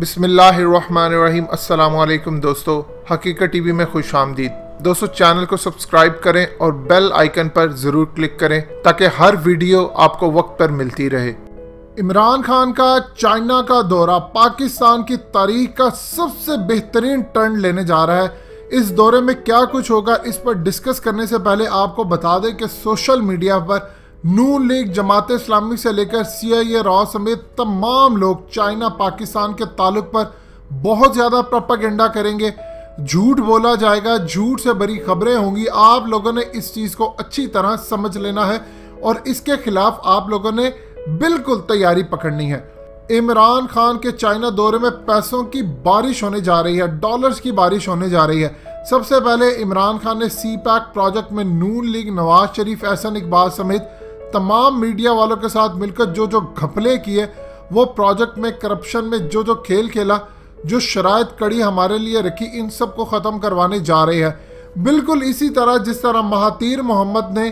بسم اللہ الرحمن الرحیم۔ السلام علیکم دوستو، حقیقت ٹی وی میں خوش آمدید۔ دوستو، چینل کو سبسکرائب کریں اور بیل آئیکن پر ضرور کلک کریں تاکہ ہر ویڈیو آپ کو وقت پر ملتی رہے۔ عمران خان کا چائنا کا دورہ پاکستان کی تاریخ کا سب سے بہترین ٹرن لینے جا رہا ہے۔ اس دورے میں کیا کچھ ہوگا، اس پر ڈسکس کرنے سے پہلے آپ کو بتا دیں کہ سوشل میڈیا پر نون لیگ جماعت اسلامی سے لے کر سی آئی اے را سمیت تمام لوگ چائنا پاکستان کے تعلق پر بہت زیادہ پرپگنڈا کریں گے۔ جھوٹ بولا جائے گا، جھوٹ سے بری خبریں ہوں گی۔ آپ لوگوں نے اس چیز کو اچھی طرح سمجھ لینا ہے اور اس کے خلاف آپ لوگوں نے بالکل تیاری پکڑنی ہے۔ عمران خان کے چائنا دورے میں پیسوں کی بارش ہونے جا رہی ہے، ڈالرز کی بارش ہونے جا رہی ہے۔ سب سے پہلے عمران خان نے سی پیک پروجیکٹ میں نون لیگ نواز شریف، احسن اقبال سمیت تمام میڈیا والوں کے ساتھ مل کر جو جو گھپلے کیے، وہ پروجیکٹ میں کرپشن میں جو جو کھیل کھیلا، جو شرائط کڑی ہمارے لیے رکھی، ان سب کو ختم کروانے جا رہے ہیں۔ بالکل اسی طرح جس طرح مہاتیر محمد نے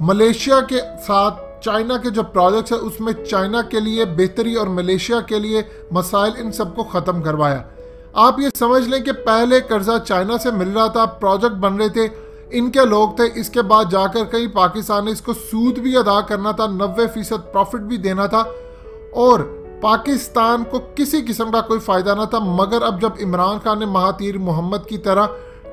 ملیشیا کے ساتھ چائنا کے جو پروجیکٹس ہیں، اس میں چائنا کے لیے بہتری اور ملیشیا کے لیے مسائل، ان سب کو ختم کروایا۔ آپ یہ سمجھ لیں کہ پہلے قرضہ چائنا سے مل رہا تھا، پروجیکٹ بن رہے تھے۔ ان کے لوگ تھے۔ اس کے بعد جا کر کئی پاکستان نے اس کو سود بھی ادا کرنا تھا، نوے فیصد پروفٹ بھی دینا تھا اور پاکستان کو کسی قسم کا کوئی فائدہ نہ تھا۔ مگر اب جب عمران خان نے مہاتیر محمد کی طرح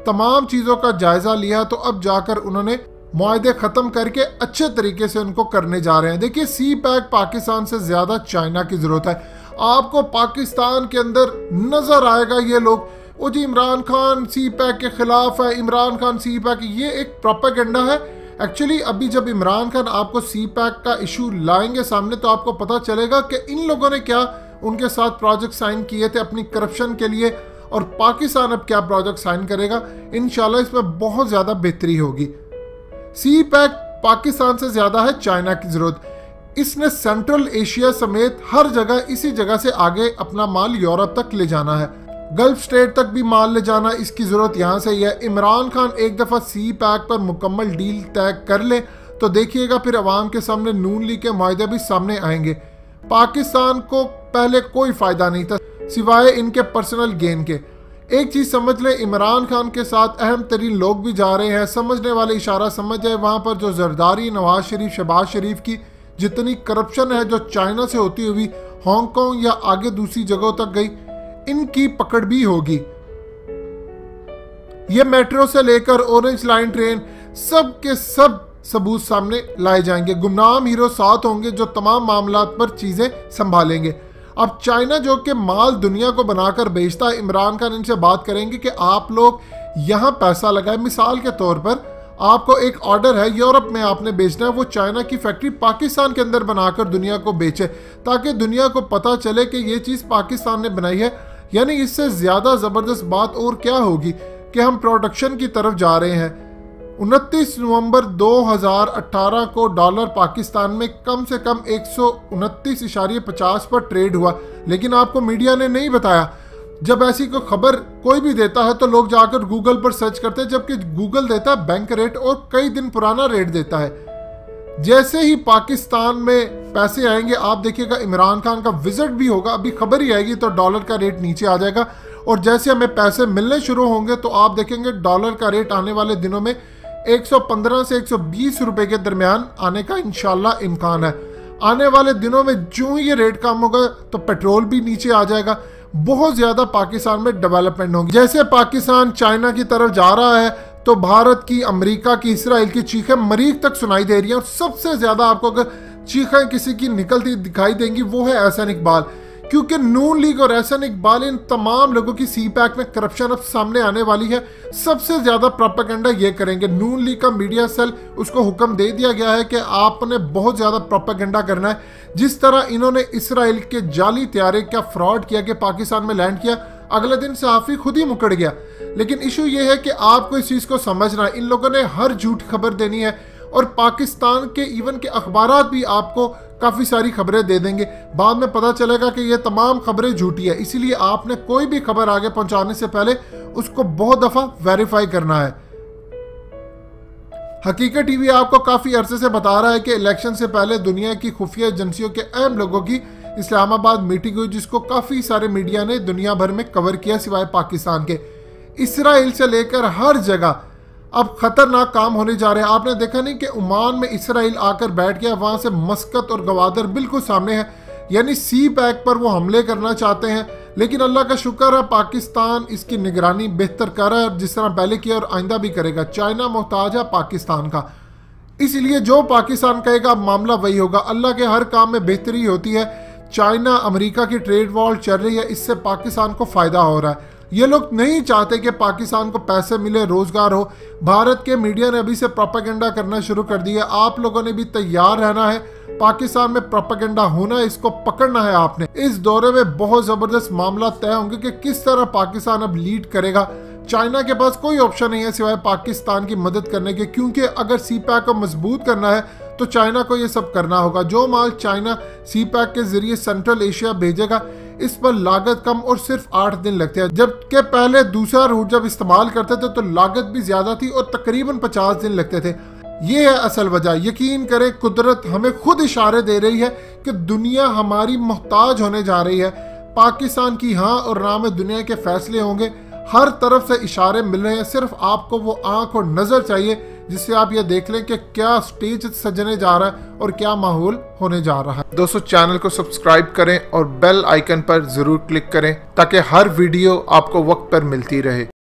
تمام چیزوں کا جائزہ لیا تو اب جا کر انہوں نے معاہدے ختم کر کے اچھے طریقے سے ان کو کرنے جا رہے ہیں۔ دیکھیے، سی پیک پاکستان سے زیادہ چائنا کی ضرورت ہے۔ آپ کو پاکستان کے اندر نظر آئے گا یہ لوگ وہ جی عمران خان سی پیک کے خلاف ہے، عمران خان سی پیک، یہ ایک پروپیگنڈا ہے۔ ایکچولی ابھی جب عمران خان آپ کو سی پیک کا ایشو لائیں گے سامنے تو آپ کو پتا چلے گا کہ ان لوگوں نے کیا، ان کے ساتھ پروجیکٹ سائن کیے تھے اپنی کرپشن کے لیے اور پاکستان اب کیا پروجیکٹ سائن کرے گا؟ انشاءاللہ اس میں بہت زیادہ بہتری ہوگی۔ سی پیک پاکستان سے زیادہ ہے، چائنا کی ضرورت۔ اس نے سینٹرل ایشیا سمیت ہر جگہ، اسی جگہ سے آگے اپنا مال یورپ تک لے جانا ہے۔ گلف سٹیٹ تک بھی مال لے جانا اس کی ضرورت یہاں سے ہی ہے۔ عمران خان ایک دفعہ سی پیک پر مکمل ڈیل طے کر لے تو دیکھیے گا پھر عوام کے سامنے نون لی کے معاہدے بھی سامنے آئیں گے۔ پاکستان کو پہلے کوئی فائدہ نہیں تھا، سوائے ان کے پرسنل گین کے۔ ایک چیز سمجھ لیں، عمران خان کے ساتھ اہم ترین لوگ بھی جا رہے ہیں۔ سمجھنے والے اشارہ سمجھ جائے وہاں پر جو زرداری نواز شریف، شہباز شریف کی جتنی کرپشن ہے جو چائنا سے ہوتی ہوئی ہانگ کانگ یا آگے دوسری جگہوں تک گئی ان کی پکڑ بھی ہوگی۔ یہ میٹرو سے لے کر اورنج لائن ٹرین سب کے سب ثبوت سامنے لائے جائیں گے۔ گمنام ہیرو ساتھ ہوں گے جو تمام معاملات پر چیزیں سنبھالیں گے۔ اب چائنا جو کہ مال دنیا کو بنا کر بیچتا ہے، عمران خان ان سے بات کریں گے کہ آپ لوگ یہاں پیسہ لگائے مثال کے طور پر آپ کو ایک آرڈر ہے، یورپ میں آپ نے بیچنا ہے، وہ چائنا کی فیکٹری پاکستان کے اندر بنا کر دنیا کو بیچے تاکہ دنیا کو پتا چلے کہ یہ چیز پاکستان نے بنائی ہے۔ یعنی اس سے زیادہ زبردست بات اور کیا ہوگی کہ ہم پروڈکشن کی طرف جا رہے ہیں۔ انتیس نومبر دو ہزار اٹھارہ کو ڈالر پاکستان میں کم سے کم ایک سو انتیس اشاریہ پچاس پر ٹریڈ ہوا، لیکن آپ کو میڈیا نے نہیں بتایا۔ جب ایسی کوئی خبر کوئی بھی دیتا ہے تو لوگ جا کر گوگل پر سرچ کرتے ہیں، جبکہ گوگل دیتا ہے بینک ریٹ اور کئی دن پرانا ریٹ دیتا ہے۔ جیسے ہی پاکستان میں پیسے آئیں گے، آپ دیکھیے گا عمران خان کا وزٹ بھی ہوگا۔ ابھی خبر ہی آئے گی تو ڈالر کا ریٹ نیچے آ جائے گا۔ اور جیسے ہمیں پیسے ملنے شروع ہوں گے تو آپ دیکھیں گے ڈالر کا ریٹ آنے والے دنوں میں ایک سو پندرہ سے ایک سو بیس روپے کے درمیان آنے کا انشاءاللہ امکان ہے۔ آنے والے دنوں میں جو ہی یہ ریٹ کم ہوگا تو پیٹرول بھی نیچے آ جائے گا۔ بہت زیادہ پاکستان میں ڈیولپمنٹ ہوگی جیسے پاکستان چائنا کی طرف جا رہا ہے تو بھارت کی، امریکہ کی، اسرائیل کی چیخیں مریخ تک سنائی دے رہی ہیں اور سب سے زیادہ آپ کو اگر چیخیں کسی کی نکلتی دکھائی دیں گی، وہ ہے احسن اقبال۔ کیونکہ نون لیگ اور احسن اقبال ان تمام لوگوں کی سی پیک میں کرپشن اب سامنے آنے والی ہے۔ سب سے زیادہ پروپیگنڈا یہ کریں گے۔ نون لیگ کا میڈیا سیل اس کو حکم دے دیا گیا ہے کہ آپ نے بہت زیادہ پروپیگنڈا کرنا ہے۔ جس طرح انہوں نے اسرائیل کے جعلی تیارے کا فراڈ کیا، کہ پاکستان میں لینڈ کیا اگلے دن صحافی خود ہی مکڑ گیا۔ لیکن ایشو یہ ہے کہ آپ کو اس چیز کو سمجھنا ہے۔ ان لوگوں نے ہر جھوٹ خبر دینی ہے اور پاکستان کے ایون کے اخبارات بھی آپ کو کافی ساری خبریں دے دیں گے۔ بعد میں پتا چلے گا کہ یہ تمام خبریں جھوٹی ہے اسی لیے آپ نے کوئی بھی خبر آگے پہنچانے سے پہلے اس کو بہت دفعہ ویریفائی کرنا ہے۔ حقیقت ٹی وی آپ کو کافی عرصے سے بتا رہا ہے کہ الیکشن سے پہلے دنیا کی خفیہ ایجنسیوں کے اہم لوگوں کی اسلام آباد میٹنگ ہوئی جس کو کافی سارے میڈیا نے دنیا بھر میں کور کیا سوائے پاکستان کے۔ اسرائیل سے لے کر ہر جگہ اب خطرناک کام ہونے جا رہے ہیں۔ آپ نے دیکھا نہیں کہ عمان میں اسرائیل آ کر بیٹھ گیا، وہاں سے مسکت اور گوادر بالکل سامنے ہے یعنی سی پیک پر وہ حملے کرنا چاہتے ہیں۔ لیکن اللہ کا شکر ہے، پاکستان اس کی نگرانی بہتر کر رہا ہے جس طرح پہلے کیا اور آئندہ بھی کرے گا۔ چائنا محتاج ہے پاکستان کا۔ اسی لیے جو پاکستان کہے گا معاملہ وہی ہوگا۔ اللہ کے ہر کام میں بہتری ہوتی ہے۔ چائنا، امریکہ کی ٹریڈ وال چل رہی ہے، اس سے پاکستان کو فائدہ ہو رہا ہے۔ یہ لوگ نہیں چاہتے کہ پاکستان کو پیسے ملے، روزگار ہو۔ بھارت کے میڈیا نے ابھی سے پروپیگنڈا کرنا شروع کر دیا آپ لوگوں نے بھی تیار رہنا ہے۔ پاکستان میں پروپیگنڈا ہونا ہے اس کو پکڑنا ہے آپ نے۔ اس دورے میں بہت زبردست معاملہ طے ہوں گے کہ کس طرح پاکستان اب لیڈ کرے گا۔ چائنا کے پاس کوئی آپشن نہیں ہے سوائے پاکستان کی مدد کرنے کے، کیونکہ اگر سی پیک کو مضبوط کرنا ہے تو چائنا کو یہ سب کرنا ہوگا۔ جو مال چائنا سی پیک کے ذریعے سینٹرل ایشیا بھیجے گا، اس پر لاگت کم اور صرف آٹھ دن لگتے ہیں۔ جبکہ پہلے دوسرا روٹ جب استعمال کرتے تھے تو لاگت بھی زیادہ تھی اور تقریباً پچاس دن لگتے تھے۔ یہ ہے اصل وجہ۔ یقین کریں، قدرت ہمیں خود اشارے دے رہی ہے کہ دنیا ہماری محتاج ہونے جا رہی ہے۔ پاکستان کی ہاں اور نام دنیا کے فیصلے ہوں گے۔ ہر طرف سے اشارے مل رہے ہیں، صرف آپ کو وہ آنکھ اور نظر چاہیے۔ جس سے آپ یہ دیکھ لیں کہ کیا سٹیج سجنے جا رہا ہے اور کیا ماحول ہونے جا رہا ہے۔ دوستو، چینل کو سبسکرائب کریں اور بیل آئیکن پر ضرور کلک کریں تاکہ ہر ویڈیو آپ کو وقت پر ملتی رہے۔